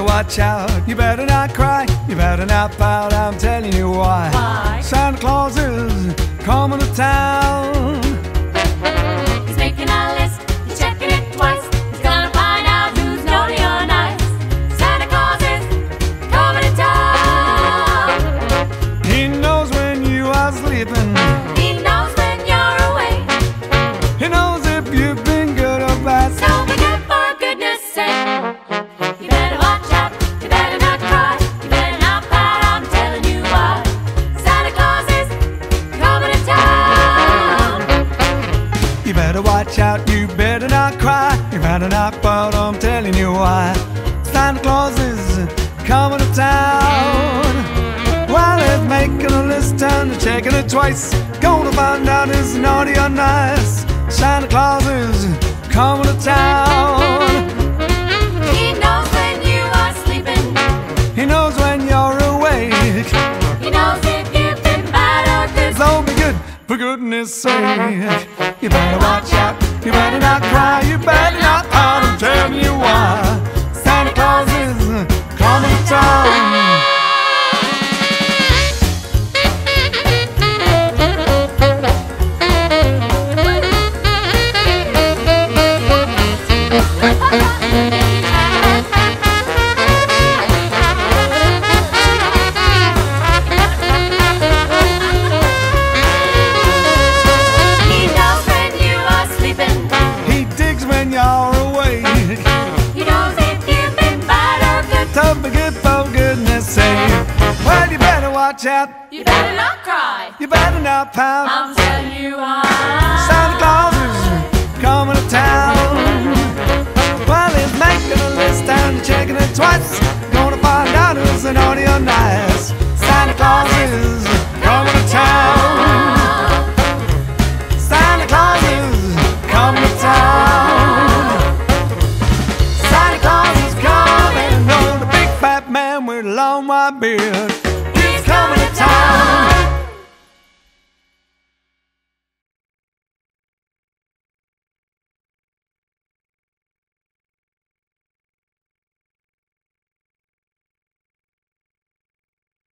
watch out. You better not cry. You better not pout. I'm telling you why. Why? Santa Claus is coming to town. He's making a list, he's checking it twice. He's gonna find out who's naughty or nice. Santa Claus is coming to town. He knows when you are sleeping. Better watch out, you better not cry, you better not pout, I'm telling you why. Santa Claus is coming to town. While he's making a list and checking it twice, gonna find out is naughty or nice. Santa Claus is for goodness sake. You better watch out, you better not cry, you better you better watch out, You better not cry. you better not pout. I'm telling you why. Santa Claus is coming to town. Well, he's making a list and checking it twice. Gonna find out who's naughty or nice. Santa Claus is coming to town. Santa Claus is coming to town. Santa Claus is coming. Oh, the big fat man with a long white beard coming to town.